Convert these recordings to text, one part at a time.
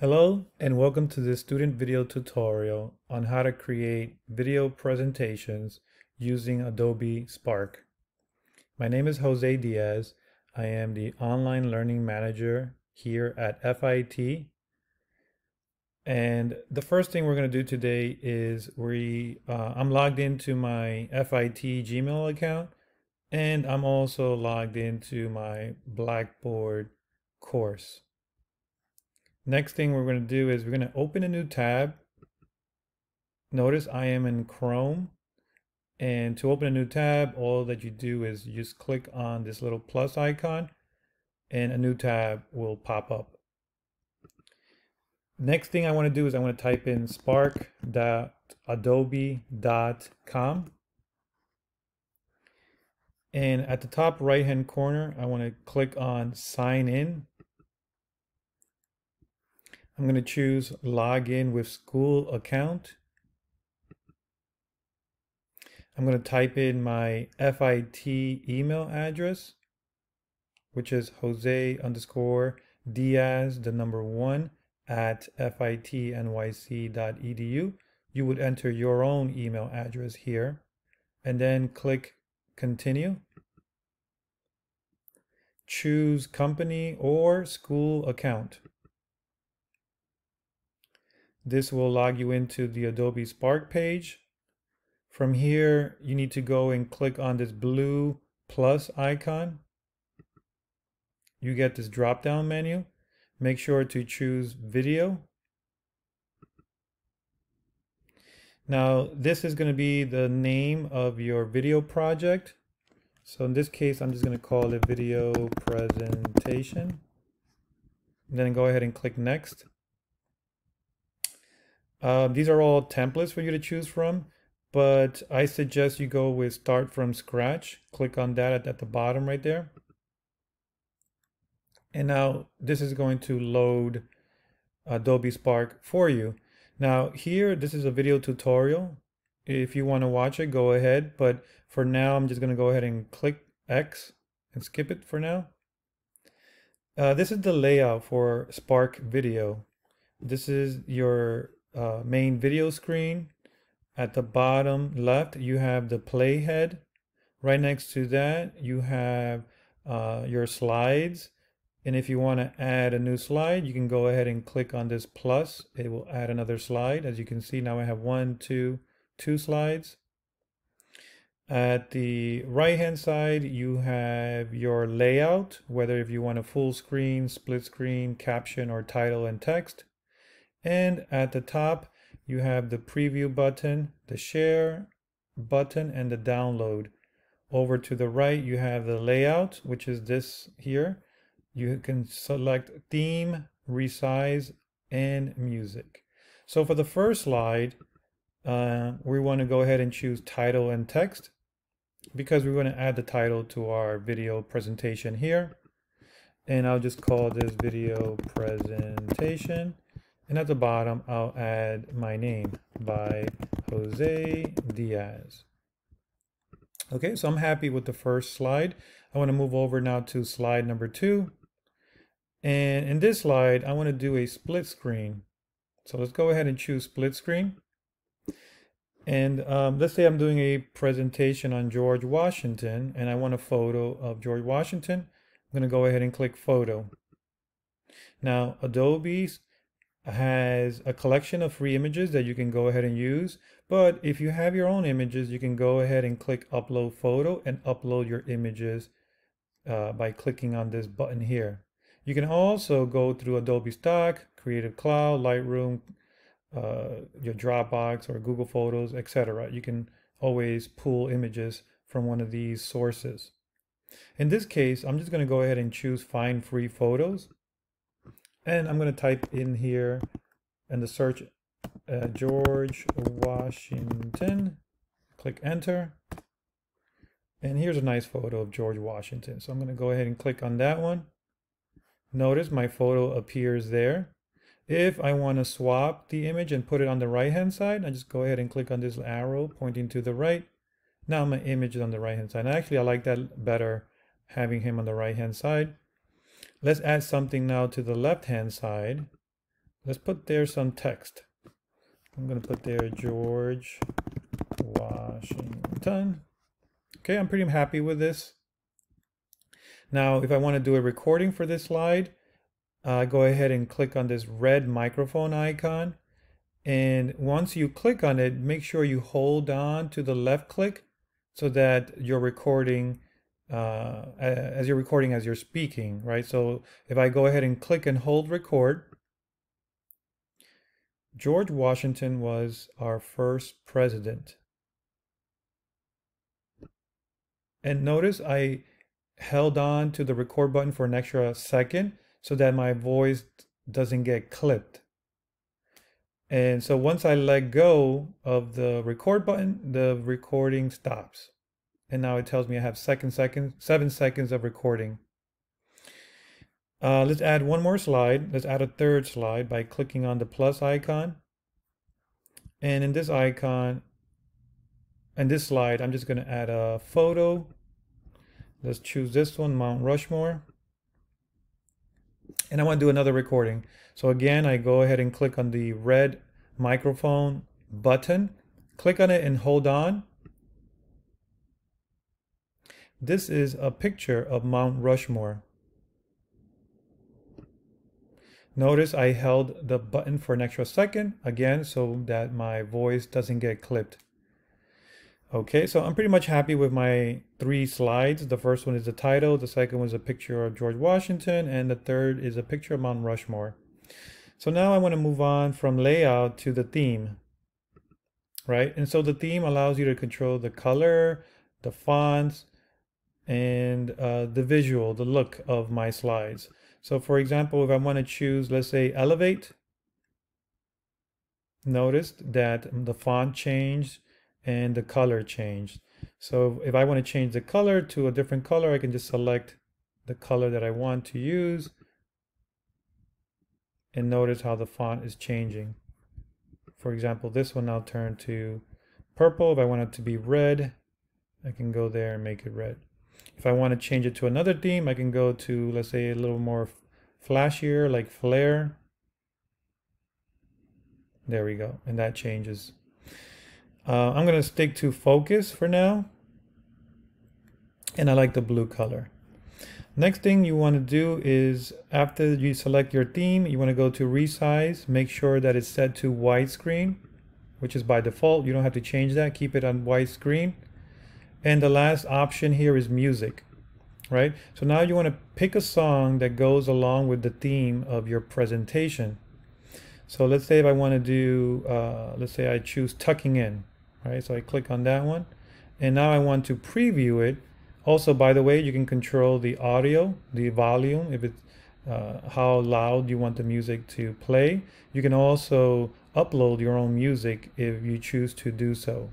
Hello and welcome to this student video tutorial on how to create video presentations using Adobe Spark. My name is Jose Diaz. I am the online learning manager here at FIT. And the first thing we're going to do today is we uh, I'm logged into my FIT Gmail account and I'm also logged into my Blackboard course. Next thing we're going to do is we're going to open a new tab. Notice I am in Chrome. And to open a new tab, all that you do is you just click on this little plus icon and a new tab will pop up. Next thing I want to do is I want to type in spark.adobe.com. And at the top right hand corner, I want to click on sign in I'm going to choose login with school account. I'm going to type in my FIT email address, which is Jose underscore Diaz, the number one at fitnyc.edu. You would enter your own email address here and then click continue. Choose company or school account. This will log you into the Adobe Spark page. From here, you need to go and click on this blue plus icon. You get this drop down menu. Make sure to choose video. Now, this is going to be the name of your video project. So in this case, I'm just going to call it video presentation. And then go ahead and click next. Uh, these are all templates for you to choose from, but I suggest you go with start from scratch. Click on that at, at the bottom right there. And now this is going to load Adobe Spark for you. Now here, this is a video tutorial. If you want to watch it, go ahead. But for now, I'm just going to go ahead and click X and skip it for now. Uh, this is the layout for Spark Video. This is your uh, main video screen. At the bottom left, you have the playhead. Right next to that, you have uh, your slides. And if you want to add a new slide, you can go ahead and click on this plus. It will add another slide. As you can see, now I have one, two, two slides. At the right hand side, you have your layout, whether if you want a full screen, split screen, caption, or title and text. And at the top, you have the preview button, the share button, and the download. Over to the right, you have the layout, which is this here. You can select theme, resize, and music. So for the first slide, uh, we want to go ahead and choose title and text because we want to add the title to our video presentation here. And I'll just call this video presentation. And at the bottom, I'll add my name by Jose Diaz. Okay, so I'm happy with the first slide. I want to move over now to slide number two. And in this slide, I want to do a split screen. So let's go ahead and choose split screen. And um, let's say I'm doing a presentation on George Washington and I want a photo of George Washington. I'm going to go ahead and click photo. Now, Adobe's has a collection of free images that you can go ahead and use. But if you have your own images, you can go ahead and click upload photo and upload your images uh, by clicking on this button here. You can also go through Adobe Stock, Creative Cloud, Lightroom, uh, your Dropbox or Google Photos, etc. You can always pull images from one of these sources. In this case, I'm just going to go ahead and choose find free photos. And I'm going to type in here in the search uh, George Washington. Click enter. And here's a nice photo of George Washington. So I'm going to go ahead and click on that one. Notice my photo appears there. If I want to swap the image and put it on the right hand side, I just go ahead and click on this arrow pointing to the right. Now my image is on the right hand side. And actually, I like that better having him on the right hand side. Let's add something now to the left hand side. let's put there some text. I'm going to put there George Washington. Okay, I'm pretty happy with this. Now, if I want to do a recording for this slide, uh, go ahead and click on this red microphone icon. And once you click on it, make sure you hold on to the left click so that you're recording uh, as you're recording as you're speaking, right? So if I go ahead and click and hold record, George Washington was our first president. And notice I held on to the record button for an extra second so that my voice doesn't get clipped. And so once I let go of the record button, the recording stops. And now it tells me I have second seven seconds of recording. Uh, let's add one more slide. Let's add a third slide by clicking on the plus icon. And in this icon, and this slide, I'm just going to add a photo. Let's choose this one, Mount Rushmore. And I want to do another recording. So again, I go ahead and click on the red microphone button. Click on it and hold on. This is a picture of Mount Rushmore. Notice I held the button for an extra second, again, so that my voice doesn't get clipped. Okay, so I'm pretty much happy with my three slides. The first one is the title, the second one is a picture of George Washington, and the third is a picture of Mount Rushmore. So now I want to move on from layout to the theme, right? And so the theme allows you to control the color, the fonts, and uh, the visual, the look of my slides. So for example, if I want to choose, let's say elevate, notice that the font changed and the color changed. So if I want to change the color to a different color, I can just select the color that I want to use and notice how the font is changing. For example, this one I'll turn to purple. If I want it to be red, I can go there and make it red. If I want to change it to another theme, I can go to, let's say, a little more flashier, like flare. There we go, and that changes. Uh, I'm going to stick to focus for now. And I like the blue color. Next thing you want to do is after you select your theme, you want to go to resize, make sure that it's set to widescreen, which is by default. You don't have to change that. Keep it on widescreen. And the last option here is music, right? So now you want to pick a song that goes along with the theme of your presentation. So let's say if I want to do, uh, let's say I choose tucking in, right? So I click on that one. And now I want to preview it. Also, by the way, you can control the audio, the volume, if it's uh, how loud you want the music to play. You can also upload your own music if you choose to do so.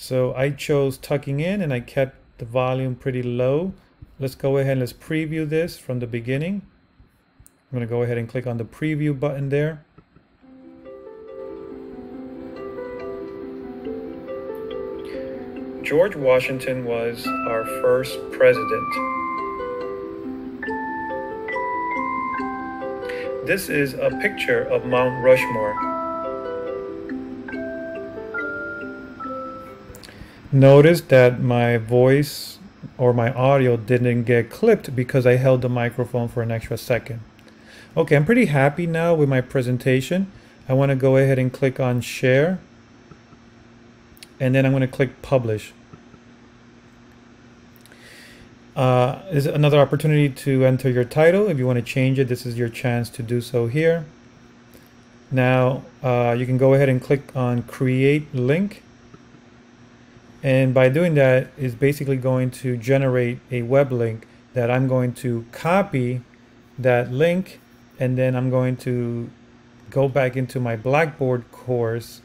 So I chose tucking in and I kept the volume pretty low. Let's go ahead and let's preview this from the beginning. I'm going to go ahead and click on the preview button there. George Washington was our first president. This is a picture of Mount Rushmore. Notice that my voice or my audio didn't get clipped because I held the microphone for an extra second. Okay, I'm pretty happy now with my presentation. I want to go ahead and click on share and then I'm going to click publish. Uh, is another opportunity to enter your title. If you want to change it, this is your chance to do so here. Now uh, you can go ahead and click on create link and by doing that, it's basically going to generate a web link that I'm going to copy that link and then I'm going to go back into my Blackboard course,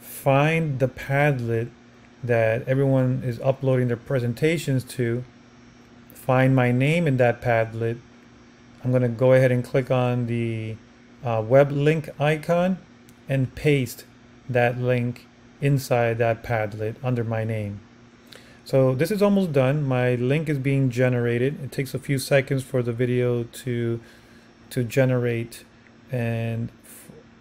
find the Padlet that everyone is uploading their presentations to, find my name in that Padlet. I'm going to go ahead and click on the uh, web link icon and paste that link inside that Padlet under my name. So this is almost done. My link is being generated. It takes a few seconds for the video to, to generate And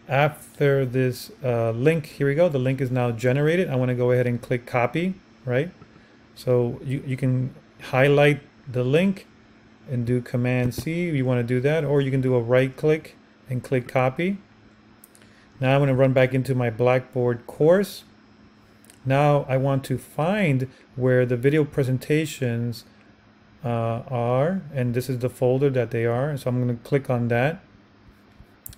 after this uh, link, here we go. The link is now generated. I want to go ahead and click copy, right? So you, you can highlight the link and do command C you want to do that or you can do a right click and click copy now I'm going to run back into my Blackboard course now I want to find where the video presentations uh, are and this is the folder that they are so I'm going to click on that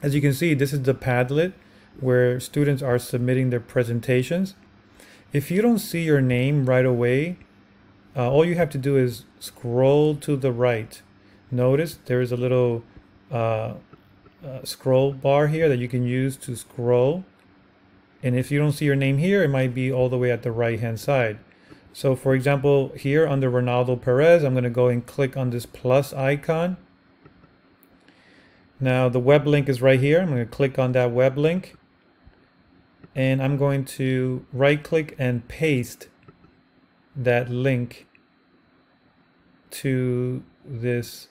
as you can see this is the Padlet where students are submitting their presentations if you don't see your name right away uh, all you have to do is scroll to the right. Notice there is a little uh, uh, scroll bar here that you can use to scroll. And if you don't see your name here, it might be all the way at the right hand side. So for example, here under Ronaldo Perez, I'm going to go and click on this plus icon. Now the web link is right here. I'm going to click on that web link. And I'm going to right click and paste that link to this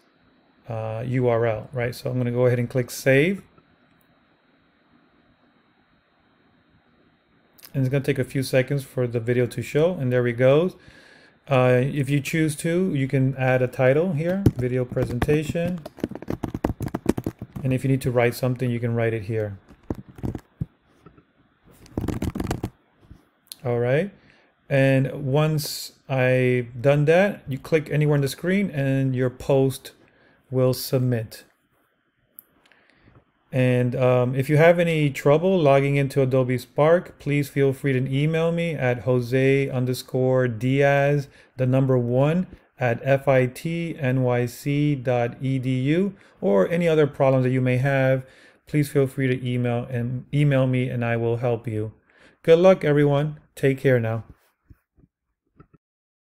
uh, URL, right? So I'm going to go ahead and click save. And it's going to take a few seconds for the video to show. And there we go. Uh, if you choose to, you can add a title here, video presentation. And if you need to write something, you can write it here. All right. And once I've done that, you click anywhere on the screen and your post will submit. And um, if you have any trouble logging into Adobe Spark, please feel free to email me at Jose underscore Diaz, the number one at fitnyc.edu or any other problems that you may have. Please feel free to email and email me and I will help you. Good luck, everyone. Take care now.